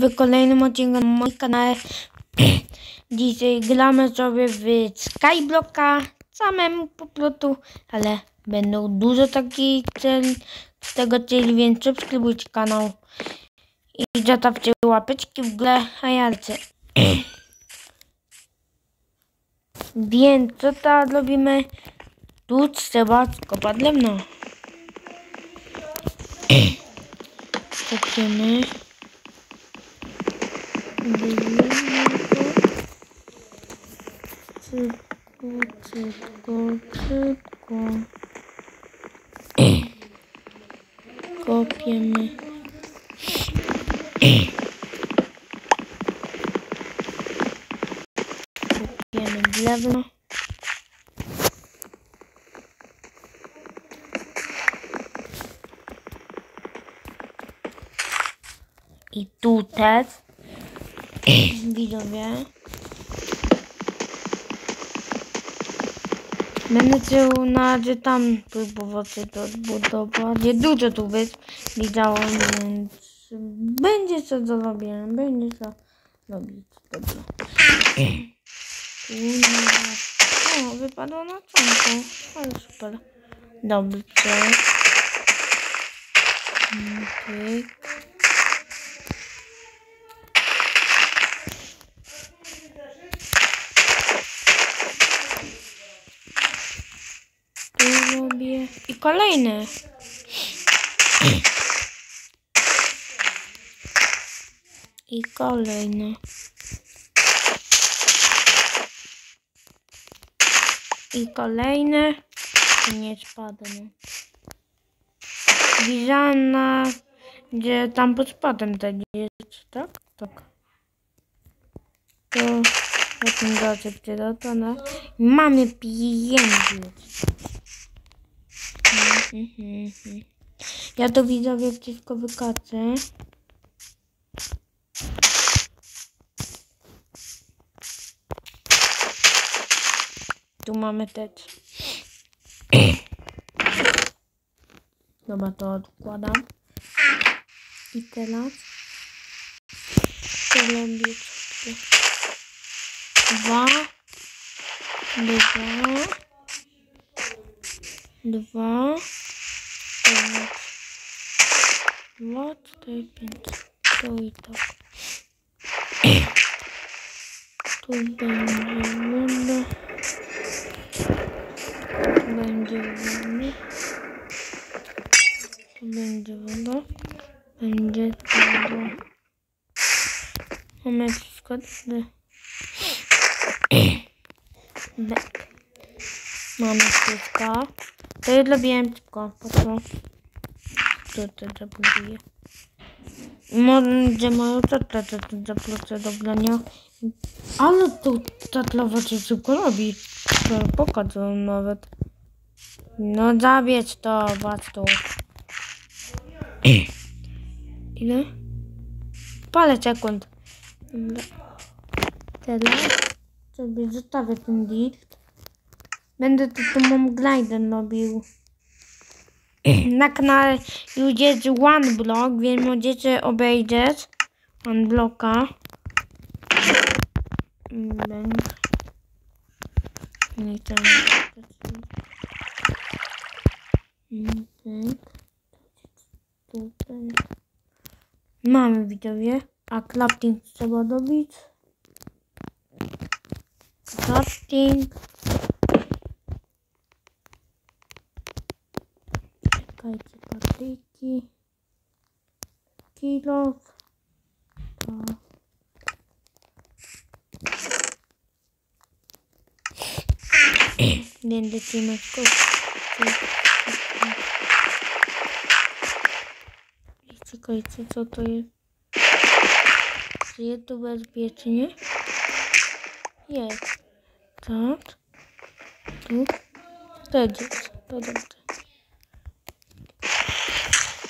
w kolejnym odcinku na moim kanale. Dzisiaj gramy sobie w Skyblocka samemu po prostu, ale będą dużo takich cel, z tego celi, więc subskrybujcie kanał i zostawcie łapeczki w ja lecę. Więc co teraz robimy? Tu trzeba skopać drewno. Kopiemy. Szybko, szybko, szybko. Kopiemy. Kopiemy drewno. I tu też widzowie. Będę chciał na razie tam próbować to odbudować. Nie dużo tu wysp widziałem, więc będzie co do robienia. Będzie co robić. Dobrze. O, wypadło na czonku. Ale super. Dobrze. Mm, Pyk. Tu robię. I kolejny. I kolejny. I kolejny. Nie spadnie. Widziałem na... Gdzie tam pod spodem to jest, tak? Tak. To... Na tym gacie to na... Mamy pieniędzy. Ja to widzowie wszystko wykaczę. Tu mamy też. Dobra, to odkładam. I teraz to robię sobie dwa, dwa, dwa, dwa, dwa, cztery, pięć. To i tak. Tu będzie woda. Tu będzie woda. Tu będzie woda. Będzie woda. Mamy wszystko. Tak. Mamy wszystko. To ja zrobiłem tylko. Po co? To zabuduję. Może moją tatę zaproszę do grania. Ale to tatlowa się szybko robi. To nawet. No zabierz to, was tu. Ile? Parę sekund. Dobra. Teraz sobie zostawię ten disk. Będę tu tą mam gliden robił. Na kanale już jest one block, więc możecie obejrzeć one blocka. Tutaj. Mamy widzowie. A crafting trzeba dobić. Crafting. Czekajcie, patyki. Kilo. To. Będę trzymać czekajcie, co to jest? Czy jest to bezpiecznie? Jest. Tak. Tu. To jest. To dobrze.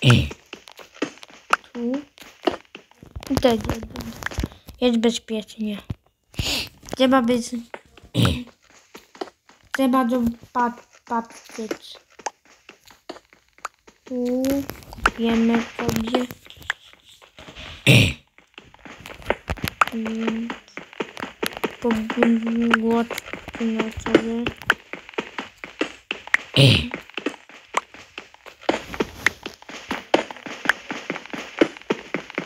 Tu. I to jest. Jest bezpiecznie. Trzeba być... Trzeba do pat, patrzeć. Tu. Wiemy sobie. Więc pogłodki na sobie.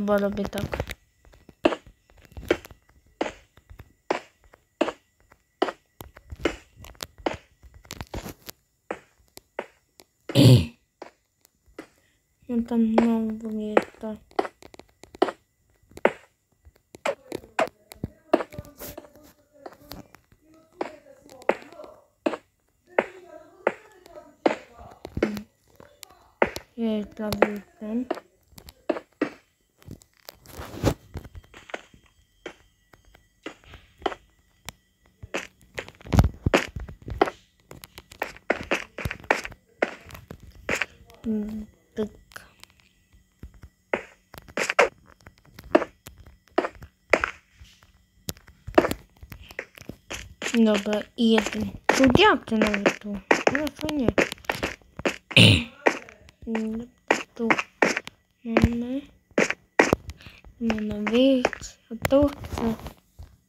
Dobra, robię tak. No tam mam w ogóle to. Jest dla ten. Mm, Pyk. Dobra, i jeden. Tu diabły nawet tu. No fajnie. Mm, Tu mamy. Mamy wyjść. A tu chcę.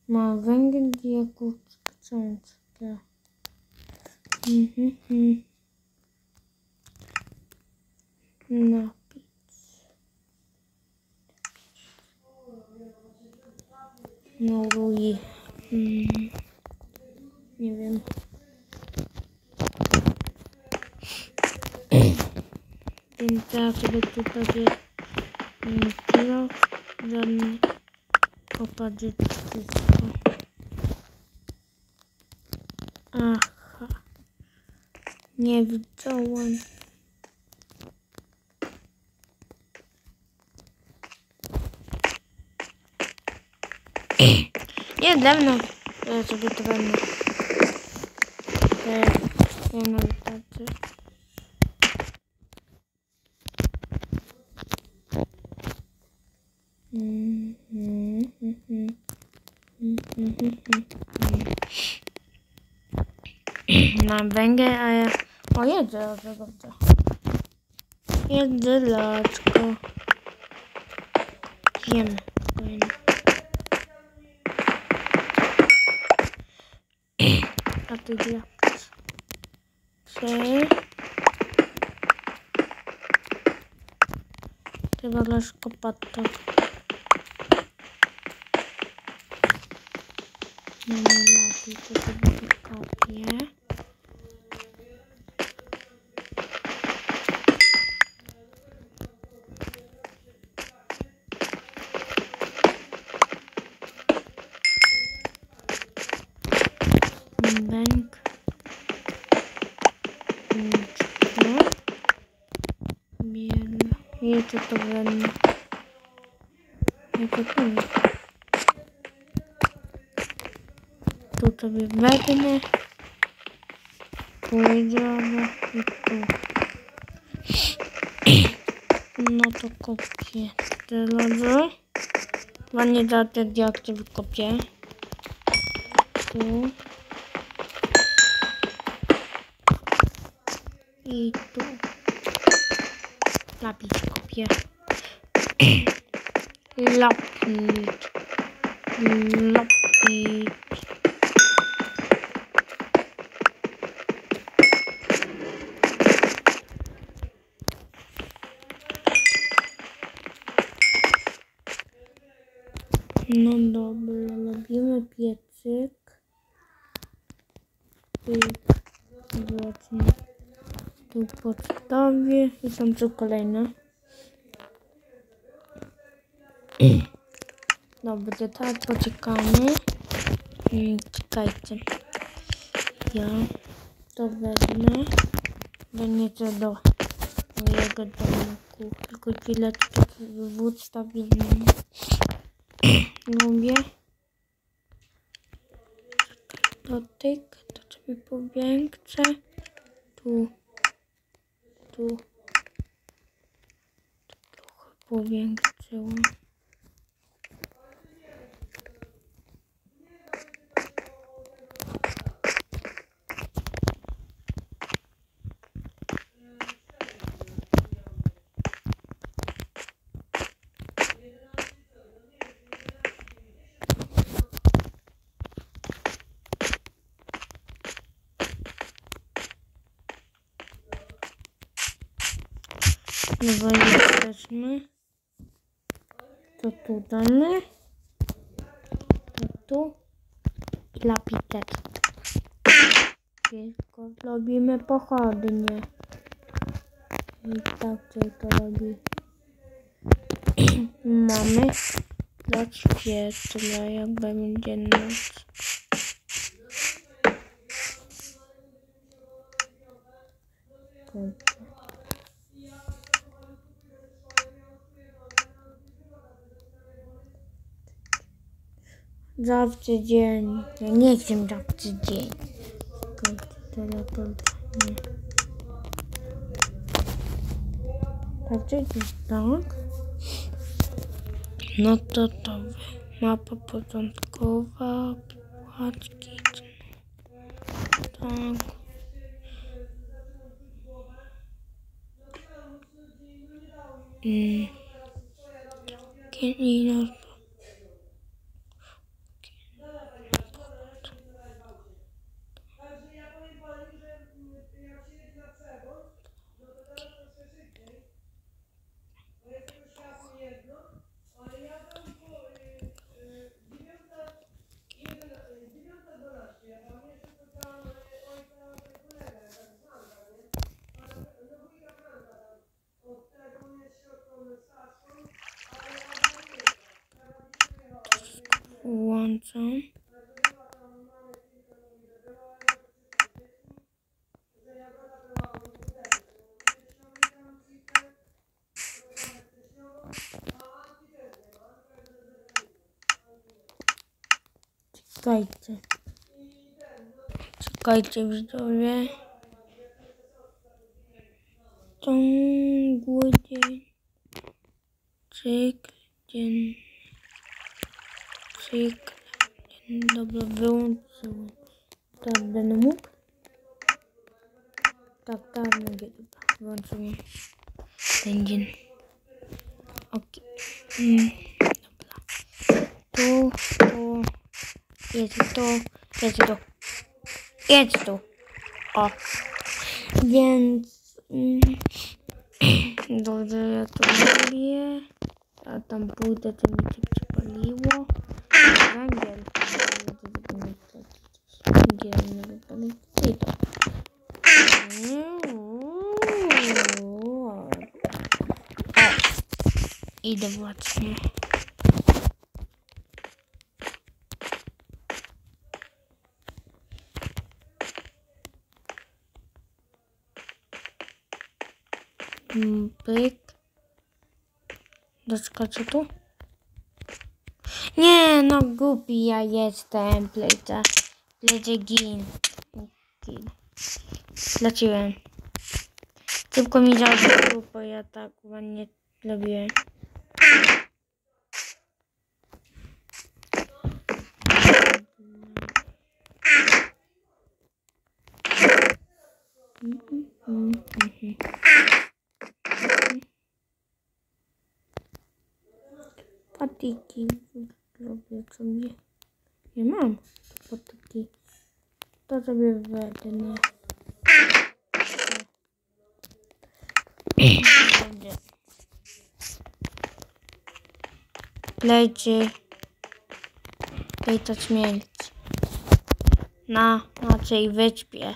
Ma węgiel diaków cząstkę. Mhm, mhm. Napić. No rui. Mm. Nie wiem. Więc teraz sobie tu mm, kilo, żadne popatrzeć wszystko. Aha. Nie widziałem. Nie, dawno To ja sobie to wezmę. Te, nie no, wystarczy. Mm, mm, mm, mm. Mm, mm, mm, mm. Mam węgiel, a ja... O, jedzę co. Jedzę laczko. Jem. Fajnie. A ty gdzie? Trzy. Chyba laczko patok. Mamy to. Jak to tu jest? Tu sobie wezmę. Powiedziała i tu. No to kopię. Tyle. Ładnie za te diakty wykopię. Tu. I tu. Lapis kopię. Lapis. Lapis. No dobra, robimy piecyk. Pyk. Zobaczmy. Tu podstawię i są tu kolejne. Dobra, teraz poczekamy. Mm, Czekajcie. Ja to wezmę. Będziecie do mojego domku. Tylko chwilę to wód stabilny. Lubię. Dotyk. To sobie powiększę. Tu. Tu. Trochę powiększyłam. Dobra, jesteśmy. To tu damy. To tu. I lapitek. Tylko robimy pochodnie. I tak to robi. Mamy do świetla, jak będzie noc. Dobra. Zawsze dzień. Ja nie chcę zawsze dzień. Teleport. Nie. Dzień, tak? No to to mapa początkowa, płaczki. Tak. Mm. Kiedy włączam. Czekajcie. Czekajcie widzowie. Ciągły dzień. Cykl dzień. Dzień. Dobra, wyłączyłem. Tak, będę mógł? Tak, tak, mogę. Dobra, wyłączyłem. Ten dzień. Okej. Mm, dobra. Tu, tu. Jest to, jest to. Jest to. O. Więc... Mm, dobrze, ja to zrobię. A tam pójdę, to mi się przypaliło. Węgiel. Węgiel nie wypalił. I to. O. Idę właśnie. Mm, Pyk. Doskoczę tu? Nie, no głupi ja jestem, plejce. Plejce gin. Gin. Zleciłem. Szybko mi działa, bo ja tak ładnie lubię. Patyki robię sobie. Nie mam patyki. To sobie. Będzie. Lejcie. Lejta śmierć. Na naszej wyspie.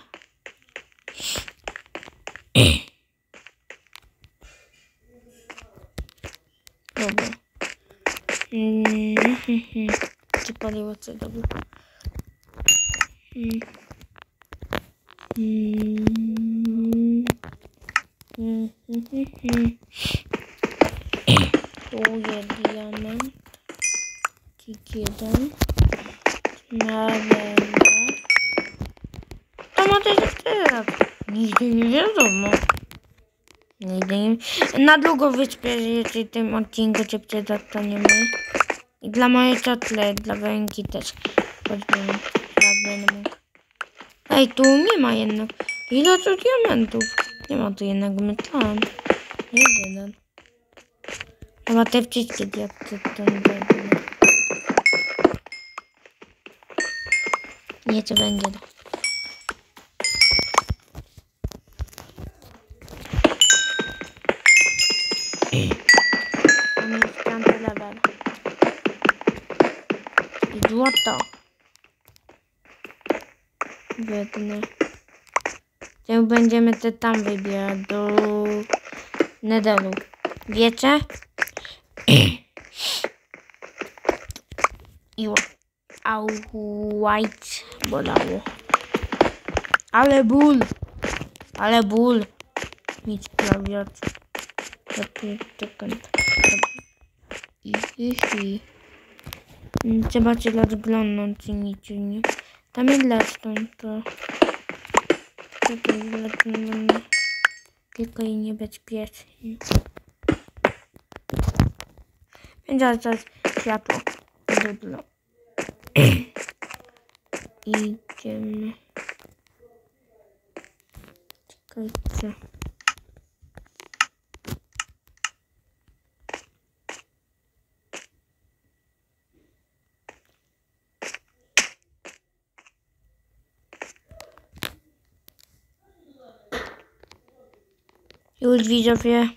Dobra. Mm, Czy paliło co dobra. Mm. Mm. Mm, mm, mm. Tu jest diament. Kik jeden. Nawęga. To ma też teraz. Nigdy nie wiadomo. Nigdy nie... Na długo wyśpię, jeśli tym odcinku cię przedostaniemy. I dla mojej ciotle, dla węgi też. Choćby ja mógł. Ej, tu nie ma jednak. Ile tu diamentów? Nie ma tu jednak, myślałam. Jest jeden. Chyba te wszystkie diakty to nie będzie. Nie, to będzie. Biedne. Gdzie będziemy te tam wybierać do Netheru. Wiecie? I au white bolało. Ale ból. Ale ból. Nic czekam. I, i, i. Trzeba cię rozglądnąć czy nic nie. Tam jest lecą to. Tylko i niebezpiecznie. Będzie teraz światło. Dudlo. Idziemy. Czekajcie. Już widzowie.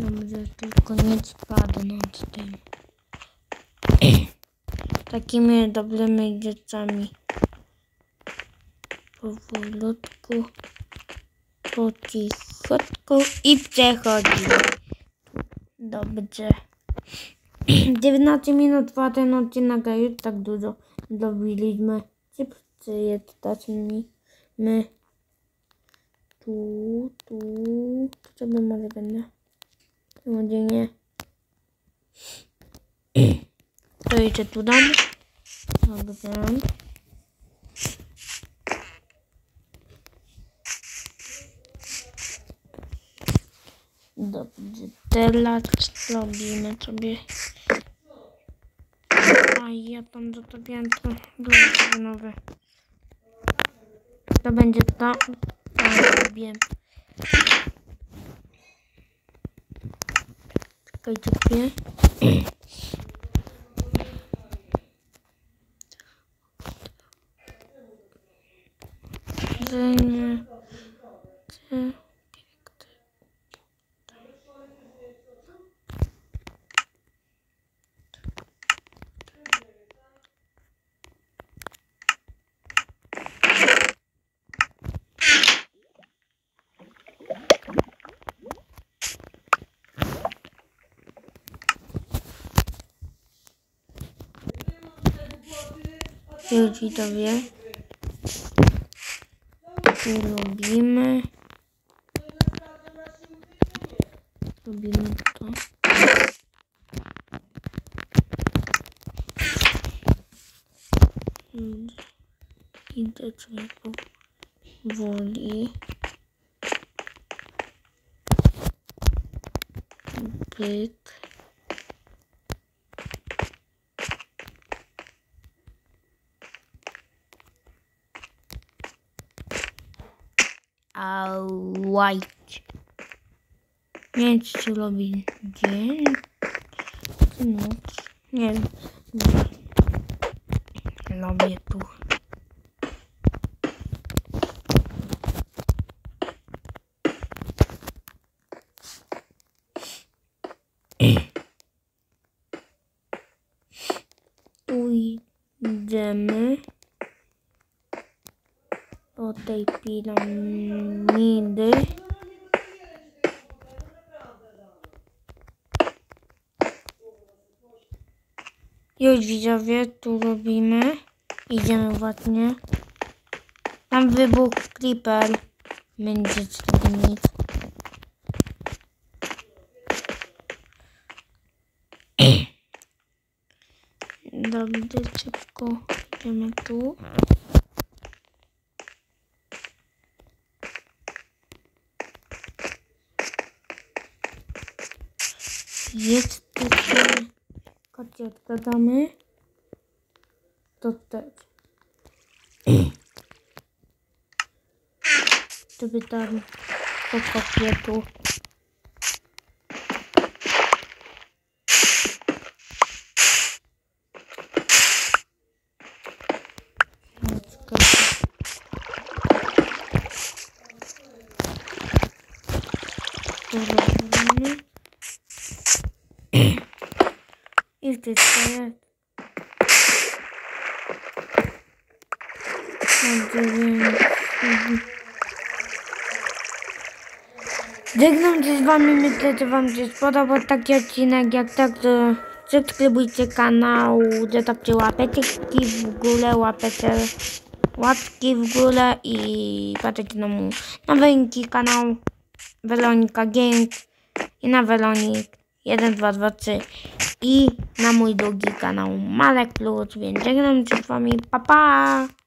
Dobrze, tylko nie spadnąć tym. Takimi dobrymi dzieciami. Powolutku. Po cichotku i przechodzimy. Dobrze. 19 minut trwa ten odcinek, a już tak dużo zrobiliśmy. Czy je dać mi? My. Tu, tu. Tu sobie może będę. Będzie nie. To jeszcze tu dam. Dobra. Dobrze, teraz robimy sobie. A ja tam zostawiam to nowe. To będzie to. To robię. Czekajcie chwilę. Już widzowie. Tu lubimy. Lubimy to. Idę sobie powoli. Pyk. A white. Nie wiem, czy robi dzień. Nie wiem. Robię tu. Ujdziemy do tej piramidy. Już widzowie, tu robimy. Idziemy właśnie. Tam wybuch creeper. Będzie nic. Dobrze, szybko idziemy tu. Jest takie kocietka damy. To też. Żeby tam pokopię tu. Tu robimy. Tej stronie. Żegnam z wami, myślę, że wam się spodobał taki odcinek, jak tak, to subskrybujcie kanał, zostawcie łapeczki w górę, łapecie, łapki w górę i patrzcie na mój nowenki kanał Weronika Games i na Weronik 1, 2, 2, 3 i na mój drugi kanał Malek Plus, więc żegnam się z wami, pa pa!